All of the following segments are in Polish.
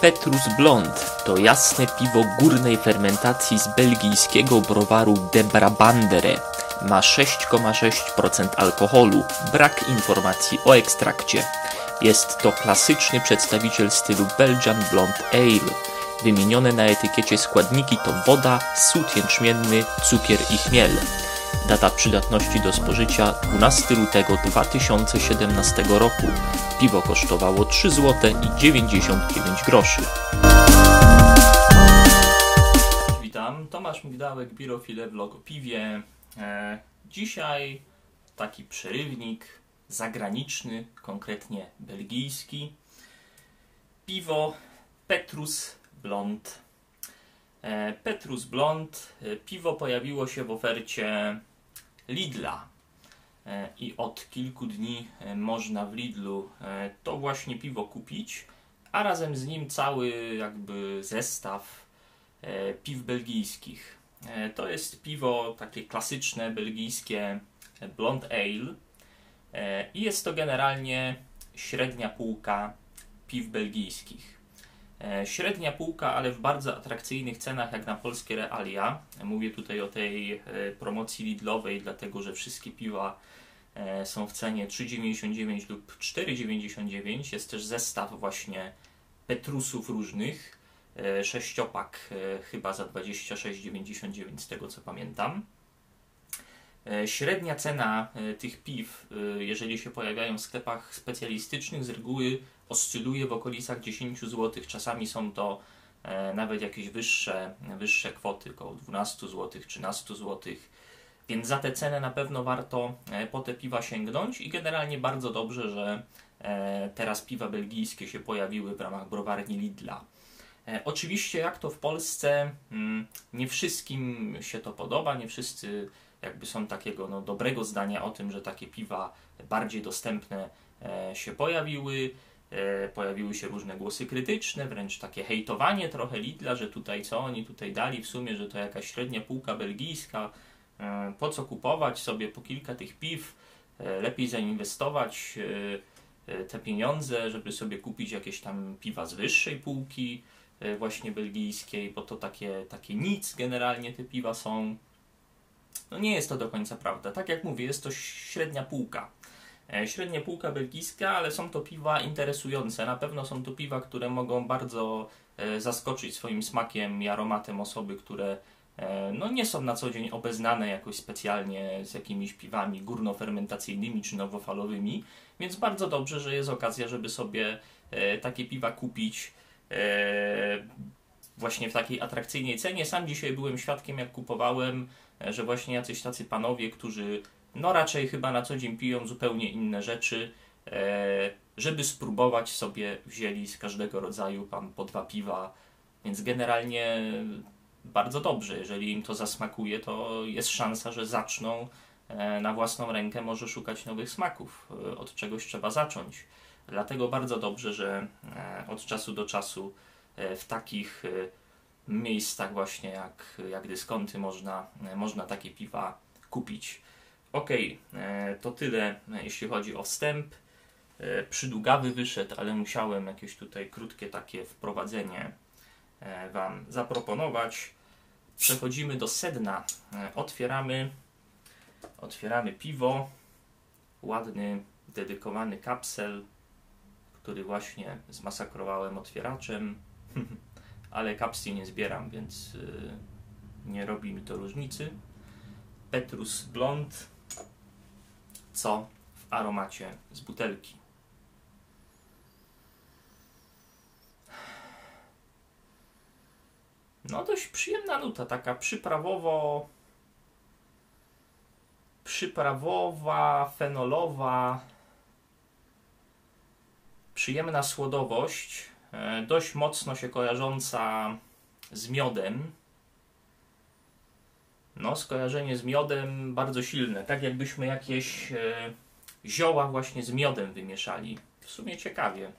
Petrus Blond to jasne piwo górnej fermentacji z belgijskiego browaru De Brabandere. Ma 6,6% alkoholu, brak informacji o ekstrakcie. Jest to klasyczny przedstawiciel stylu Belgian Blond Ale. Wymienione na etykiecie składniki to woda, sód jęczmienny, cukier i chmiel. Data przydatności do spożycia 12 lutego 2017 roku. Piwo kosztowało 3 zł i 99 groszy. Witam, Tomasz Migdałek, Birofile Vlog o piwie. E, dzisiaj taki przerywnik zagraniczny, konkretnie belgijski. Piwo Petrus Blond. E, Petrus Blond. E, piwo pojawiło się w ofercie Lidla. E, I od kilku dni można w Lidlu to właśnie piwo kupić, a razem z nim cały jakby zestaw piw belgijskich. To jest piwo takie klasyczne belgijskie Blond Ale i jest to generalnie średnia półka piw belgijskich. E, Średnia półka, ale w bardzo atrakcyjnych cenach jak na polskie realia. Mówię tutaj o tej e, promocji Lidlowej, dlatego że wszystkie piwa e, są w cenie 3,99 lub 4,99. Jest też zestaw właśnie Petrusów różnych. Sześciopak chyba za 26,99 z tego co pamiętam. E, Średnia cena e, tych piw, e, jeżeli się pojawiają w sklepach specjalistycznych, z reguły oscyluje w okolicach 10 zł. Czasami są to nawet jakieś wyższe, wyższe kwoty, około 12 zł, 13 zł. Więc za tę cenę na pewno warto po te piwa sięgnąć i generalnie bardzo dobrze, że teraz piwa belgijskie się pojawiły w ramach browarni Lidla. Oczywiście, jak to w Polsce, mm, nie wszystkim się to podoba, nie wszyscy jakby są takiego no, dobrego zdania o tym, że takie piwa bardziej dostępne e, się pojawiły. E, Pojawiły się różne głosy krytyczne, wręcz takie hejtowanie trochę Lidla, że tutaj co oni tutaj dali w sumie, że to jakaś średnia półka belgijska. E, Po co kupować sobie po kilka tych piw? Lepiej zainwestować te pieniądze, żeby sobie kupić jakieś tam piwa z wyższej półki, właśnie belgijskiej, bo to takie, takie nic generalnie te piwa są. No nie jest to do końca prawda. Tak jak mówię, jest to średnia półka. E, Średnia półka belgijska, ale są to piwa interesujące. Na pewno są to piwa, które mogą bardzo e, zaskoczyć swoim smakiem i aromatem osoby, które e, no, nie są na co dzień obeznane jakoś specjalnie z jakimiś piwami górnofermentacyjnymi czy nowofalowymi, więc bardzo dobrze, że jest okazja, żeby sobie takie piwa kupić właśnie w takiej atrakcyjnej cenie. Sam dzisiaj byłem świadkiem, jak kupowałem, e, że właśnie jacyś tacy panowie, którzy no raczej chyba na co dzień piją zupełnie inne rzeczy, e, żeby spróbować sobie wzięli z każdego rodzaju pan po dwa piwa, więc generalnie bardzo dobrze. Jeżeli im to zasmakuje, to jest szansa, że zaczną e, na własną rękę może szukać nowych smaków. Od czegoś trzeba zacząć. Dlatego bardzo dobrze, że od czasu do czasu w takich e, miejscach właśnie jak, jak dyskonty można, e, można takie piwa kupić. Ok, to tyle e, jeśli chodzi o wstęp. E, Przydługawy wyszedł, ale musiałem jakieś tutaj krótkie takie wprowadzenie e, Wam zaproponować. Przechodzimy do sedna. E, Otwieramy, otwieramy piwo. Ładny, dedykowany kapsel, który właśnie zmasakrowałem otwieraczem. ale kapsli nie zbieram, więc y, nie robi mi to różnicy. Petrus Blond, co w aromacie z butelki. No dość przyjemna nuta, taka przyprawowo przyprawowa, fenolowa przyjemna słodowość, dość mocno się kojarząca z miodem. No, skojarzenie z miodem bardzo silne, tak jakbyśmy jakieś e, zioła właśnie z miodem wymieszali. W sumie ciekawie.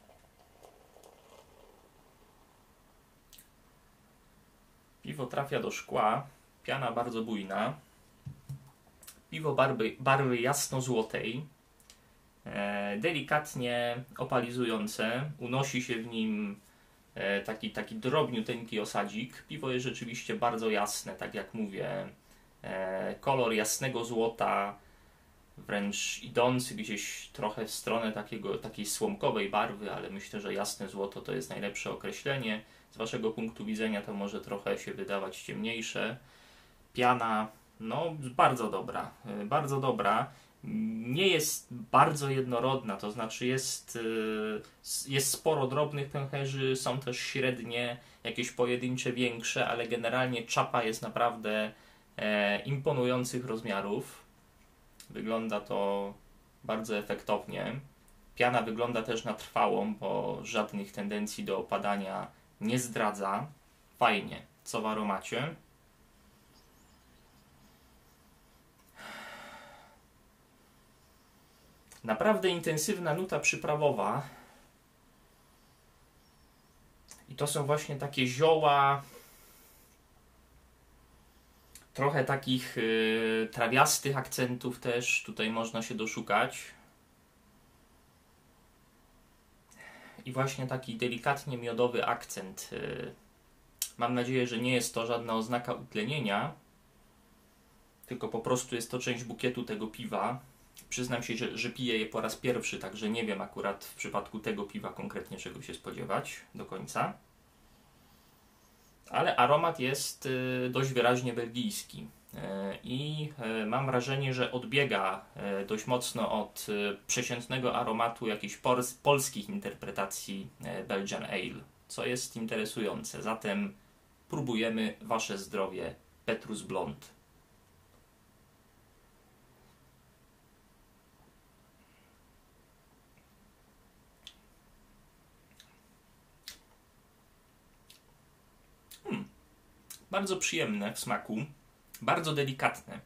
Piwo trafia do szkła, piana bardzo bujna. Piwo barwy, barwy jasno-złotej, e, delikatnie opalizujące. Unosi się w nim e, taki, taki drobniuteńki osadzik. Piwo jest rzeczywiście bardzo jasne, tak jak mówię. E, kolor jasnego złota, wręcz idący gdzieś trochę w stronę takiego, takiej słomkowej barwy, ale myślę, że jasne złoto to jest najlepsze określenie. Z Waszego punktu widzenia to może trochę się wydawać ciemniejsze. Piana, no bardzo dobra, e, bardzo dobra. Nie jest bardzo jednorodna, to znaczy jest, e, jest sporo drobnych pęcherzy, są też średnie, jakieś pojedyncze większe, ale generalnie czapa jest naprawdę e, imponujących rozmiarów. Wygląda to bardzo efektownie. Piana wygląda też na trwałą, bo żadnych tendencji do opadania nie zdradza. Fajnie. Co w aromacie? Naprawdę intensywna nuta przyprawowa. I to są właśnie takie zioła, trochę takich y, trawiastych akcentów też tutaj można się doszukać. I właśnie taki delikatnie miodowy akcent. Y, mam nadzieję, że nie jest to żadna oznaka utlenienia, tylko po prostu jest to część bukietu tego piwa. Przyznam się, że, że piję je po raz pierwszy, także nie wiem akurat w przypadku tego piwa konkretnie czego się spodziewać do końca. Ale aromat jest y, dość wyraźnie belgijski. Y, I y, mam wrażenie, że odbiega dość mocno od przeciętnego aromatu jakichś polskich interpretacji Belgian Ale, co jest interesujące. Zatem próbujemy Wasze zdrowie Petrus Blond. Bardzo przyjemne w smaku, bardzo delikatne.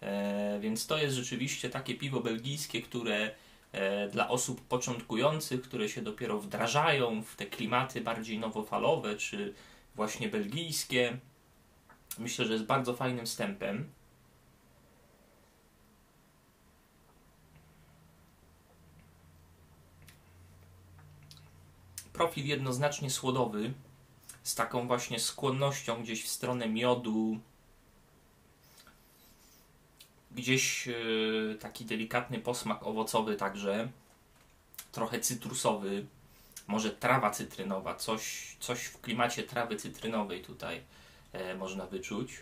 E, więc to jest rzeczywiście takie piwo belgijskie, które e, dla osób początkujących, które się dopiero wdrażają w te klimaty bardziej nowofalowe czy właśnie belgijskie, myślę, że jest bardzo fajnym wstępem. Profil jednoznacznie słodowy, z taką właśnie skłonnością gdzieś w stronę miodu, gdzieś yy, taki delikatny posmak owocowy także, trochę cytrusowy, może trawa cytrynowa, coś, coś w klimacie trawy cytrynowej tutaj e, można wyczuć.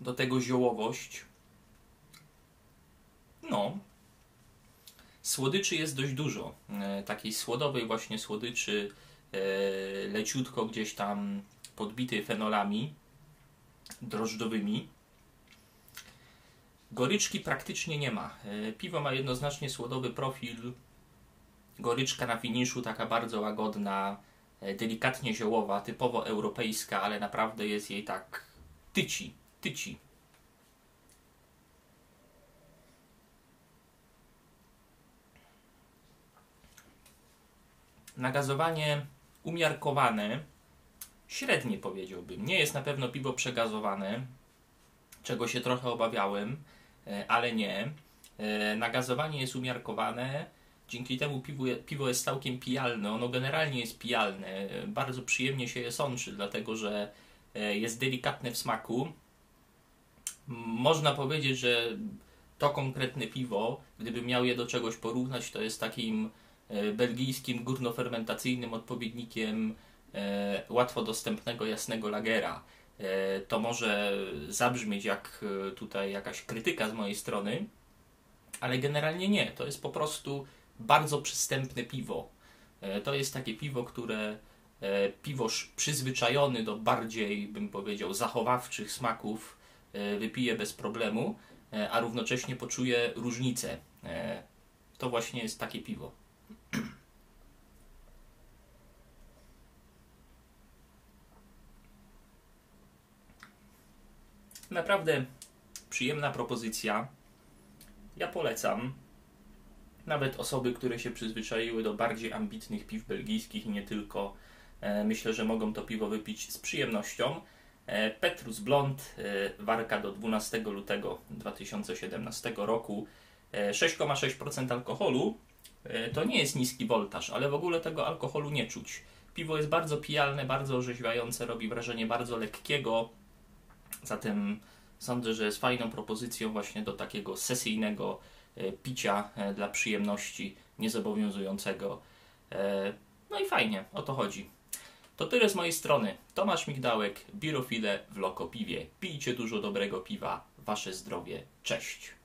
Do tego ziołowość. No, Słodyczy jest dość dużo. E, takiej słodowej właśnie słodyczy, e, leciutko gdzieś tam podbitej fenolami drożdżowymi. Goryczki praktycznie nie ma. E, piwo ma jednoznacznie słodowy profil. Goryczka na finiszu taka bardzo łagodna, delikatnie ziołowa, typowo europejska, ale naprawdę jest jej tak tyci, tyci. Nagazowanie umiarkowane, średnie powiedziałbym. Nie jest na pewno piwo przegazowane, czego się trochę obawiałem, e, ale nie. E, nagazowanie jest umiarkowane, dzięki temu piwo, piwo jest całkiem pijalne. Ono generalnie jest pijalne, bardzo przyjemnie się je sączy, dlatego że e, jest delikatne w smaku. Można powiedzieć, że to konkretne piwo, gdybym miał je do czegoś porównać, to jest takim belgijskim górnofermentacyjnym odpowiednikiem e, łatwo dostępnego jasnego lagera. E, to może zabrzmieć jak tutaj jakaś krytyka z mojej strony, ale generalnie nie. To jest po prostu bardzo przystępne piwo. To jest takie piwo, które piwoż przyzwyczajony do bardziej, bym powiedział, zachowawczych smaków wypije bez problemu, a równocześnie poczuje różnicę. To właśnie jest takie piwo. Naprawdę przyjemna propozycja. Ja polecam. Nawet osoby, które się przyzwyczaiły do bardziej ambitnych piw belgijskich i nie tylko, e, myślę, że mogą to piwo wypić z przyjemnością. E, Petrus Blond, e, warka do 12 lutego 2017 roku. E, 6,6% alkoholu to nie jest niski woltaż, ale w ogóle tego alkoholu nie czuć. Piwo jest bardzo pijalne, bardzo orzeźwiające, robi wrażenie bardzo lekkiego, zatem sądzę, że jest fajną propozycją właśnie do takiego sesyjnego e, picia e, dla przyjemności, niezobowiązującego. E, No i fajnie, o to chodzi. To tyle z mojej strony. Tomasz Migdałek, Birofile w Lokopiwie. Pijcie dużo dobrego piwa. Wasze zdrowie. Cześć.